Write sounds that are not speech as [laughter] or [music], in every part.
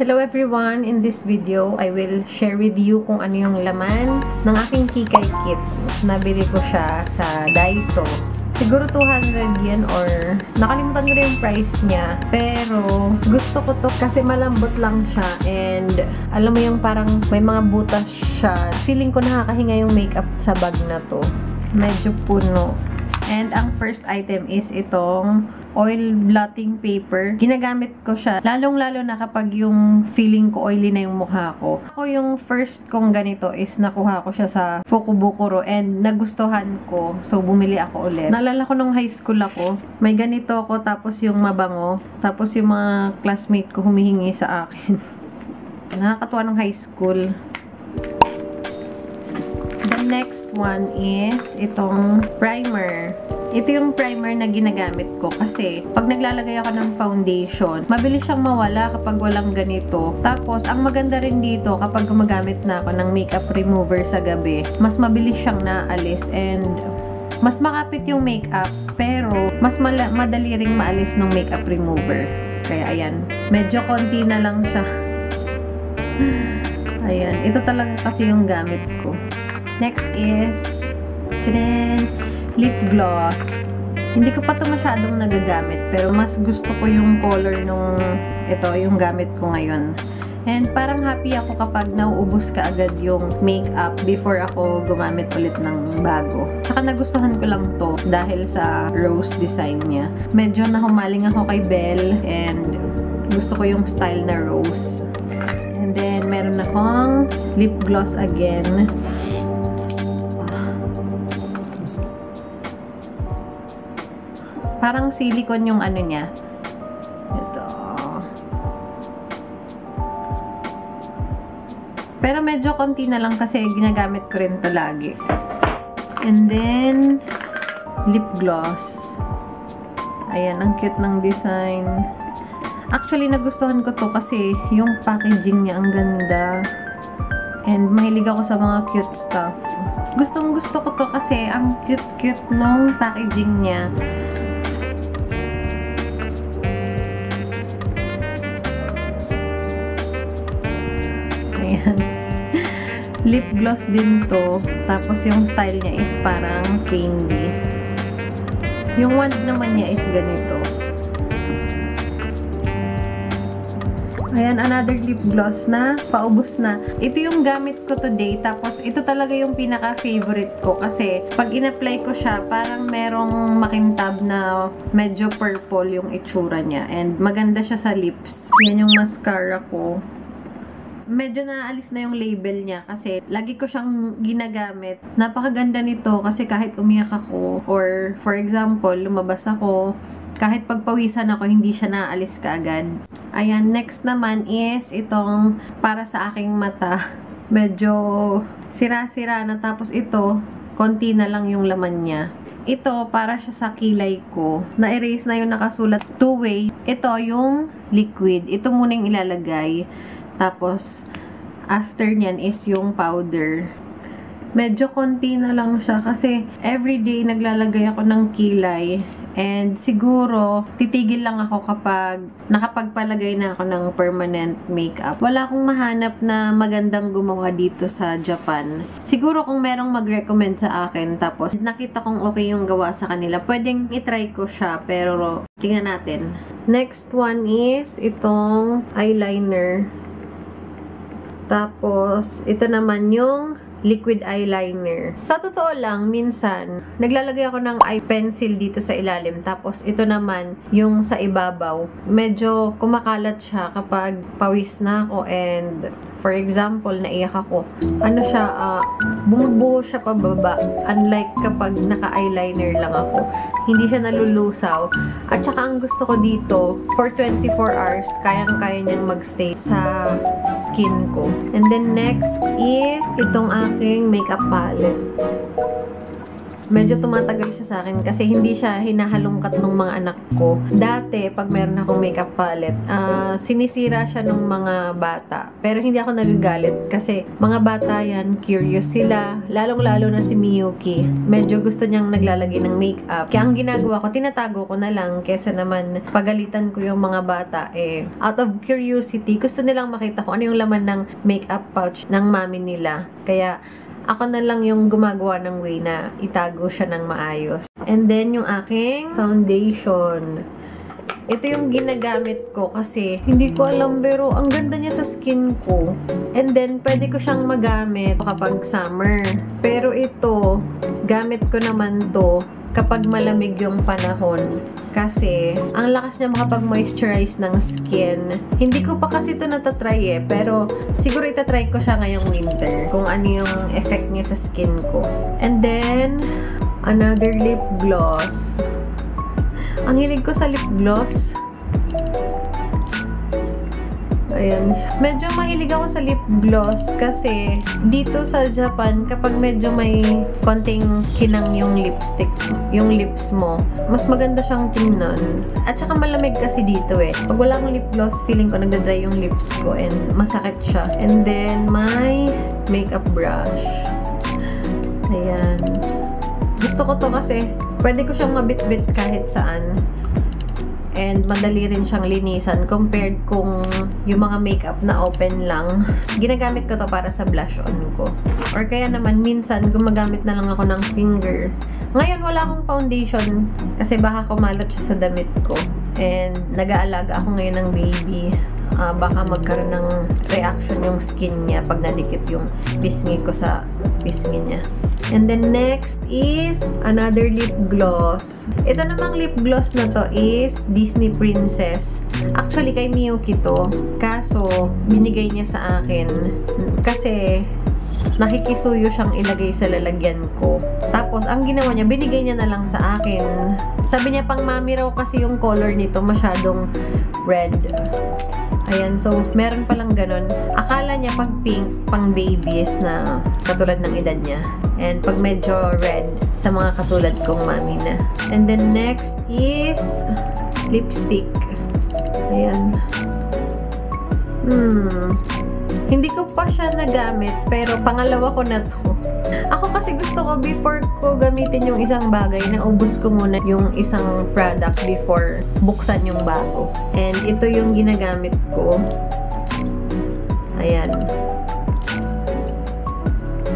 Hello everyone! In this video, I will share with you kung ano yung laman ng aking Kikay kit. Nabili ko siya sa Daiso. Siguro 200 yen or nakalimutan ko na yung price niya. Pero gusto ko to kasi malambot lang siya and alam mo yung parang may mga butas siya. Feeling ko nakakahinga yung makeup sa bag na to. Medyo puno. And ang first item is itong oil blotting paper. Ginagamit ko siya, lalong-lalo na kapag yung feeling ko oily na yung mukha ko. Ako yung first kong ganito is nakuha ko siya sa Fukubukuro and nagustuhan ko. So, bumili ako ulit. Naalala ko nung high school ako, may ganito ako tapos yung mabango. Tapos yung mga classmate ko humihingi sa akin. [laughs] Nakakatuwa nung high school. The next one is itong primer. Ito yung primer na ginagamit ko kasi pag naglalagay ako ng foundation, mabilis siyang mawala kapag walang ganito. Tapos, ang maganda rin dito kapag gumagamit na ako ng makeup remover sa gabi, mas mabilis siyang naalis and mas makapit yung makeup pero mas madali ring maalis ng makeup remover. Kaya ayan, medyo konti na lang siya. [laughs] ayan, ito talaga kasi yung gamit ko. Next is, tchadan! Lip gloss. Hindi ko pa ito masyadong nagagamit, pero mas gusto ko yung color nung ito, yung gamit ko ngayon. And parang happy ako kapag nauubos ka agad yung makeup before ako gumamit ulit ng bago. Saka nagustuhan ko lang to dahil sa rose design niya. Medyo nahumaling ako kay Belle and gusto ko yung style na rose. And then, meron akong lip gloss again. Parang silicone yung ano niya. Ito. Pero medyo konti na lang kasi ginagamit ko rin to. And then, lip gloss. Ayan, ang cute ng design. Actually, nagustuhan ko to kasi yung packaging niya ang ganda. And mahilig ako sa mga cute stuff. Gustong gusto ko to kasi ang cute-cute nung packaging niya. Ayan. Lip gloss din to. Tapos yung style niya is parang candy. Yung wand naman niya is ganito. Ayan, another lip gloss na paubos na. Ito yung gamit ko today. Tapos, ito talaga yung pinaka-favorite ko. Kasi, pag in-apply ko siya, parang merong makintab na medyo purple yung itsura niya. And, maganda siya sa lips. Yan yung mascara ko medyo naalis na yung label niya kasi lagi ko siyang ginagamit. Napakaganda nito kasi kahit umiyak ako or for example, lumabas ako, kahit pagpawisan ako, hindi siya naalis kaagad. Ayan, next naman is itong para sa aking mata. [laughs] Medyo sira-sira na tapos ito, konti na lang yung laman niya. Ito, para siya sa kilay ko. Na-erase na yung nakasulat two-way. Ito, yung liquid. Ito muna yung ilalagay. Tapos, after nyan is yung powder. Medyo konti na lang siya kasi everyday naglalagay ako ng kilay. And siguro, titigil lang ako kapag nakapagpalagay na ako ng permanent makeup. Wala akong mahanap na magandang gumawa dito sa Japan. Siguro kung merong mag-recommend sa akin, tapos nakita kong okay yung gawa sa kanila, pwedeng itry ko siya, pero tingnan natin. Next one is itong eyeliner. Tapos, ito naman yung liquid eyeliner. Sa totoo lang, minsan, naglalagay ako ng eye pencil dito sa ilalim. Tapos, ito naman, yung sa ibabaw. Medyo kumakalat siya kapag pawis na ako and For example, naiyak ako. Ano siya, uh, bumubuho siya pababa. Unlike kapag naka-eyeliner lang ako. Hindi siya nalulusaw. At saka ang gusto ko dito, for 24 hours, kayang-kaya niyang magstay sa skin ko. And then next is itong aking makeup palette. Medyo tumatagal sa akin kasi hindi siya hinahalongkat ng mga anak ko. Dati, pag meron akong makeup palette, uh, sinisira siya ng mga bata. Pero hindi ako nagagalit kasi mga bata yan, curious sila. Lalong-lalo na si Miyuki. Medyo gusto niyang naglalagay ng makeup. Kaya ang ginagawa ko, tinatago ko na lang kesa naman pagalitan ko yung mga bata eh out of curiosity, gusto nilang makita ko ano yung laman ng makeup pouch ng mami nila. Kaya ako na lang yung gumagawa ng way na itago siya ng maayos. And then, yung aking foundation. Ito yung ginagamit ko kasi hindi ko alam pero ang ganda niya sa skin ko. And then, pwede ko siyang magamit kapag summer. Pero ito, gamit ko naman to kapag malamig yung panahon. Kasi, ang lakas niya makapag-moisturize ng skin. Hindi ko pa kasi ito natatry eh, pero siguro itatry ko siya ngayong winter. Kung ano yung effect niya sa skin ko. And then, another lip gloss. Ang hilig ko sa lip gloss, Ayan. Medyo mahilig ako sa lip gloss kasi dito sa Japan, kapag medyo may konting kinang yung lipstick, yung lips mo, mas maganda siyang tingnan. At saka malamig kasi dito eh. Pag wala akong lip gloss, feeling ko nagda-dry yung lips ko and masakit siya. And then, my makeup brush. Ayan. Gusto ko to kasi pwede ko siyang mabit-bit kahit saan and madali rin siyang linisan compared kung yung mga makeup na open lang. Ginagamit ko to para sa blush on ko. Or kaya naman minsan gumagamit na lang ako ng finger. Ngayon wala akong foundation kasi baka kumalat siya sa damit ko. And nag-aalaga ako ngayon ng baby uh, baka magkaroon ng reaction yung skin niya pag nadikit yung pisngi ko sa pisngi niya. And then next is another lip gloss. Ito namang lip gloss na to is Disney Princess. Actually, kay Miyuki to. Kaso, binigay niya sa akin. Kasi, nakikisuyo siyang ilagay sa lalagyan ko. Tapos, ang ginawa niya, binigay niya na lang sa akin. Sabi niya, pang mami raw kasi yung color nito masyadong red. Ayan, so, meron palang ganun. Akala niya pag pink, pang babies na katulad ng edad niya. And pag medyo red, sa mga katulad kong mami na. And then next is lipstick. Ayan. Hmm. Hindi ko pa siya nagamit, pero pangalawa ko na to. Ako kasi gusto ko, before ko gamitin yung isang bagay, naubos ko muna yung isang product before buksan yung bago. And ito yung ginagamit ko. Ayan.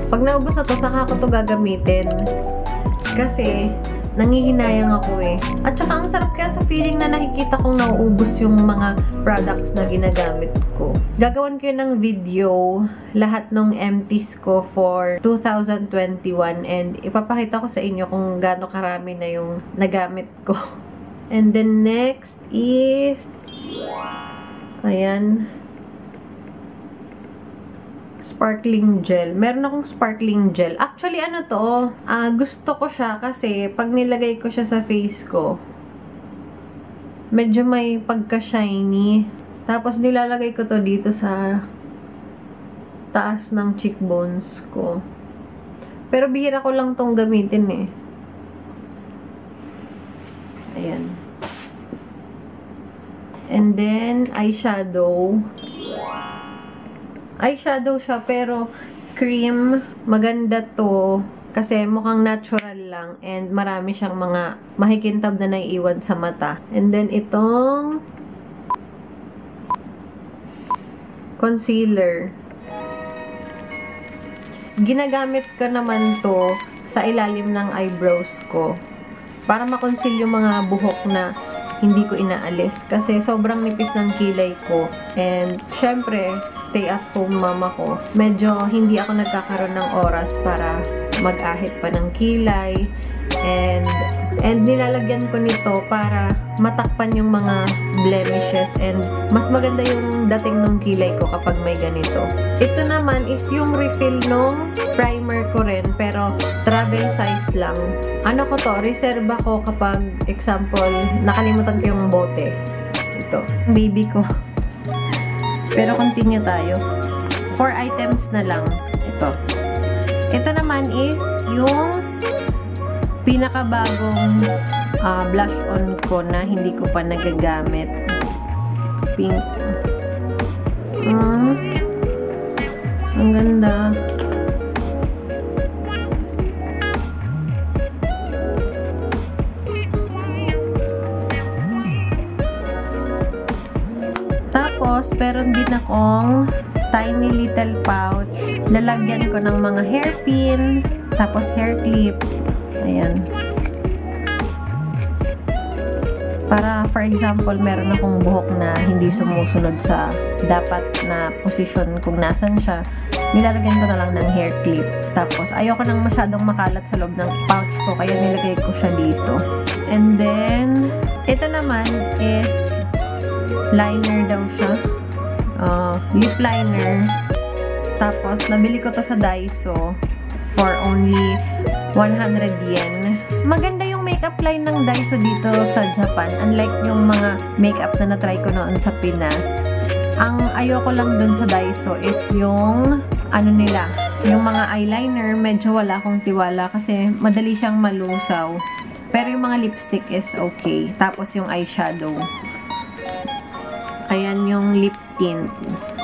Pag naubos na to, saka ko to gagamitin. Kasi, nangihinayang ako eh. At saka ang sarap kaya sa feeling na nakikita kong nauubos yung mga products na ginagamit ko. Gagawan ko ng video lahat ng empties ko for 2021 and ipapakita ko sa inyo kung gaano karami na yung nagamit ko. [laughs] And then next is ayan sparkling gel. Meron akong sparkling gel. Actually, ano to, uh, gusto ko siya kasi pag nilagay ko siya sa face ko, medyo may pagka-shiny. Tapos, nilalagay ko to dito sa taas ng cheekbones ko. Pero bihira ko lang tong gamitin eh. Ayan. And then, eyeshadow eyeshadow siya, pero cream, maganda to. Kasi mukhang natural lang and marami siyang mga mahikintab na naiiwan sa mata. And then itong concealer. Ginagamit ko naman to sa ilalim ng eyebrows ko. Para makonceal yung mga buhok na hindi ko inaalis kasi sobrang nipis ng kilay ko. And, syempre, stay at home mama ko. Medyo hindi ako nagkakaroon ng oras para mag-ahit pa ng kilay. And, and nilalagyan ko nito para matakpan yung mga blemishes and mas maganda yung dating ng kilay ko kapag may ganito. Ito naman is yung refill nung primer ko rin pero travel size lang. Ano ko to? Reserve ako kapag example, nakalimutan ko yung bote. Ito. Baby ko. Pero continue tayo. Four items na lang. Ito. Ito naman is yung pinakabagong ah, blush on ko na hindi ko pa nagagamit. Pink. Mm. Ang ganda. Tapos, meron din akong tiny little pouch. Lalagyan ko ng mga hairpin, tapos hair clip. Ayan. Para, for example, meron akong buhok na hindi sumusunod sa dapat na posisyon kung nasan siya. Nilalagyan ko na lang ng hair clip. Tapos, ayoko nang masyadong makalat sa loob ng pouch ko, kaya nilagay ko siya dito. And then, ito naman is liner daw siya. Uh, lip liner. Tapos, nabili ko to sa Daiso for only 100 yen. Maganda yung makeup line ng Daiso dito sa Japan. Unlike yung mga makeup na na-try ko noon sa Pinas. Ang ayoko lang dun sa Daiso is yung ano nila, yung mga eyeliner, medyo wala akong tiwala kasi madali siyang malusaw. Pero yung mga lipstick is okay. Tapos yung eyeshadow. Ayan yung lip tint.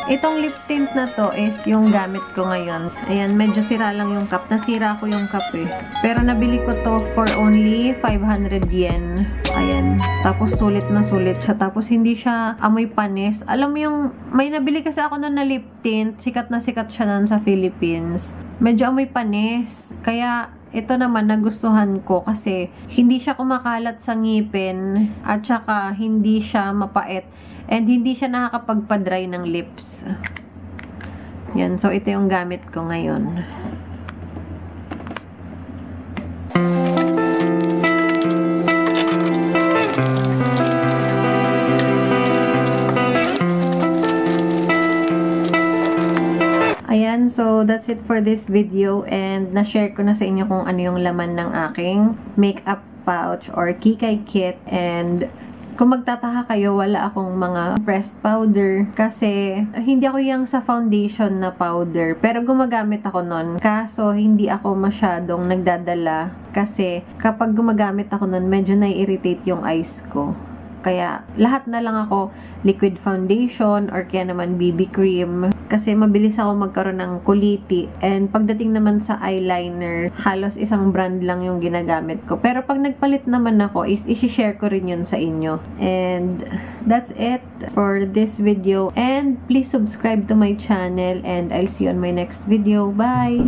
Itong lip tint na to is yung gamit ko ngayon. Ayan, medyo sira lang yung cup. Nasira ko yung cup eh. Pero nabili ko to for only 500 yen. Ayan. Tapos sulit na sulit siya. Tapos hindi siya amoy panis. Alam mo yung, may nabili kasi ako nun na lip tint. Sikat na sikat siya nun sa Philippines. Medyo amoy panis. Kaya ito naman nagustuhan ko kasi hindi siya kumakalat sa ngipin at saka hindi siya mapait and hindi siya nakakapagpa-dry ng lips. Yan, so ito yung gamit ko ngayon. Ayan, so that's it for this video and na-share ko na sa inyo kung ano yung laman ng aking makeup pouch or kikay kit and kung magtataka kayo, wala akong mga pressed powder. Kasi hindi ako yung sa foundation na powder. Pero gumagamit ako nun. Kaso hindi ako masyadong nagdadala. Kasi kapag gumagamit ako nun medyo nai-irritate yung eyes ko. Kaya, lahat na lang ako liquid foundation or kaya naman BB cream. Kasi mabilis ako magkaroon ng kuliti. And pagdating naman sa eyeliner, halos isang brand lang yung ginagamit ko. Pero pag nagpalit naman ako, is isi-share ko rin yun sa inyo. And that's it for this video. And please subscribe to my channel and I'll see you on my next video. Bye!